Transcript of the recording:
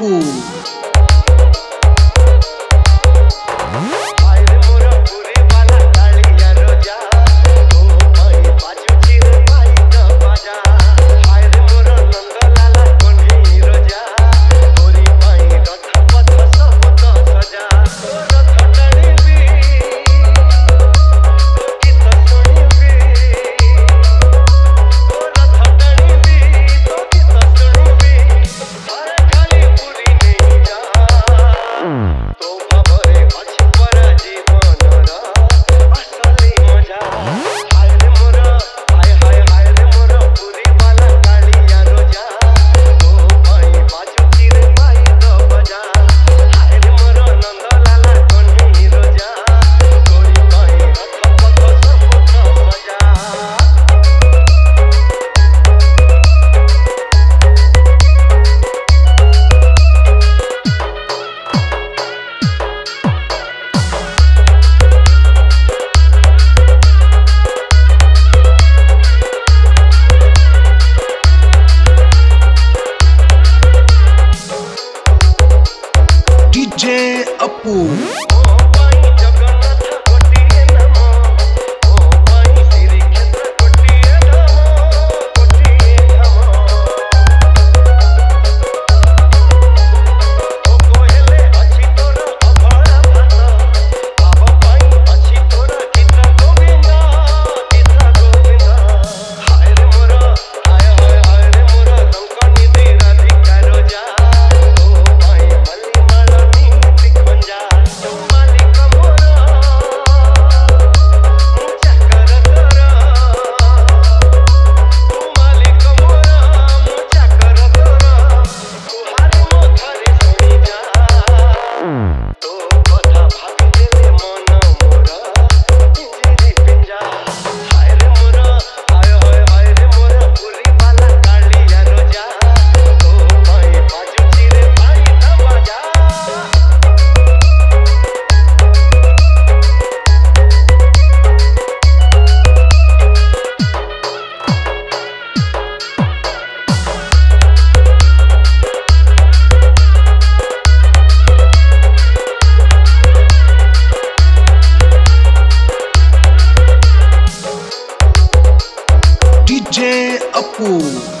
哦 it. DJ Apu.